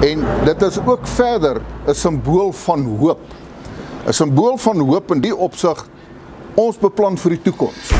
En dit is ook verder 'n simbool van hoop. 'n Simbool van hoop in die opsig ons beplan vir die toekoms.